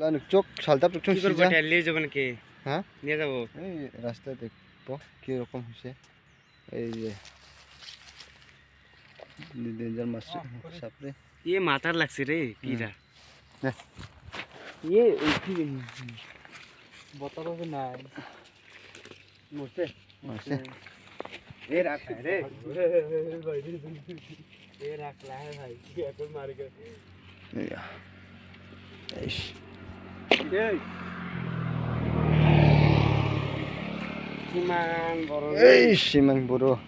লানুক চোখ সালতাপ চোখ কি করব এটা নিয়ে যাবেন কি হ্যাঁ নিয়ে যাব এই রাস্তা দেখবো কি রকম হইছে এই যে ডেঞ্জার মাছ হ্যাঁ, সাপরে এ মাথার লাগছে রে কিরা হ্যাঁ। হ্যাঁ। এ কি বতালো না মরছে মরছে এ রাখ রে ভাই এখন মার গে Simang boro. Eh, simang boro.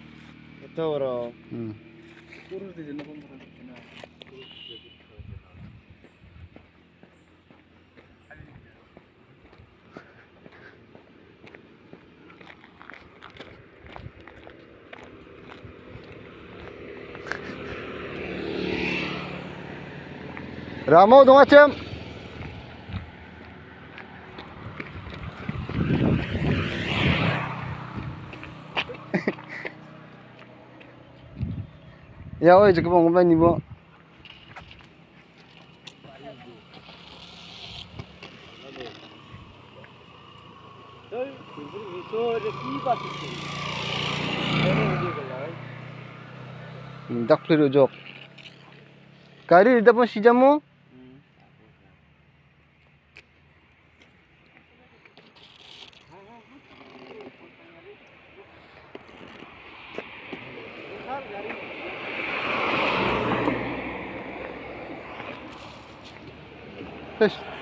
dong hmm. acem. Ya oi cukup ngomong nih, Bu. Dakli rojok. Kari dapat si jamu? Thank you. Beşiktaş